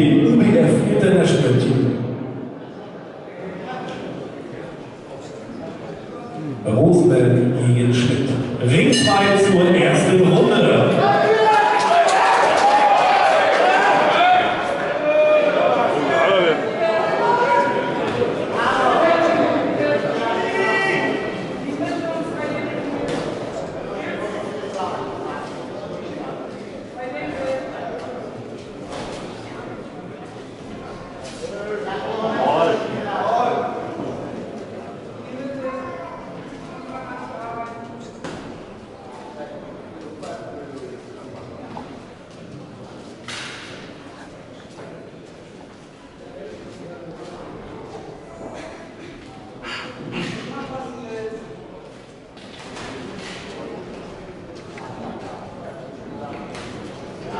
ÖBF International Team. Rosenberg gegen Schmidt. Ringfrei zur ersten Runde.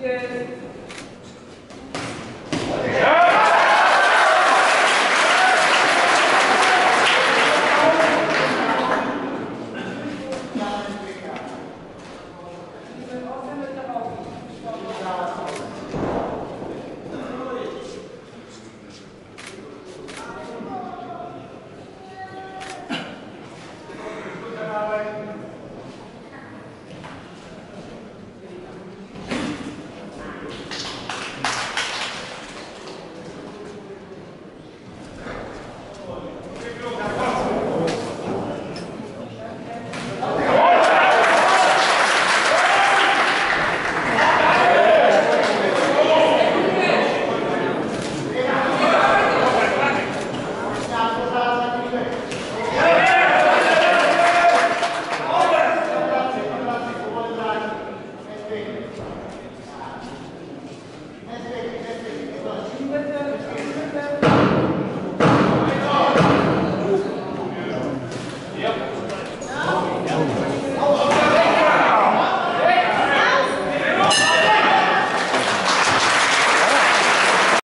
Yes.